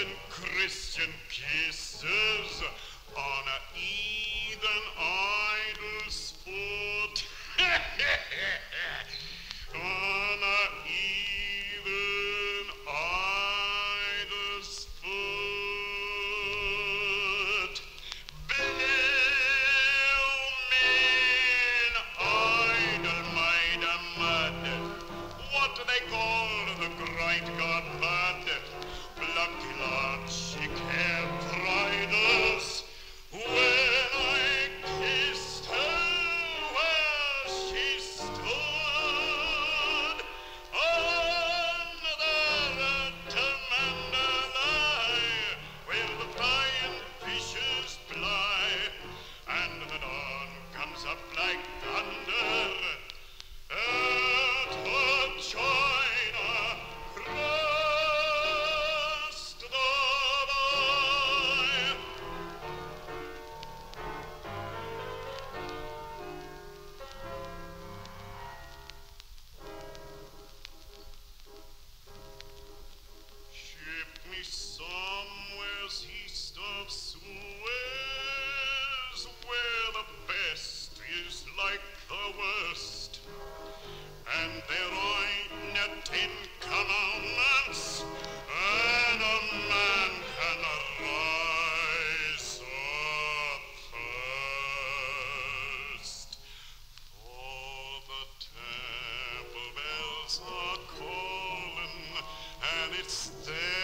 and Christian kisses lives where the best is like the worst. And there ain't no ten commandments and a man can arise accursed. For the temple bells are calling and it's there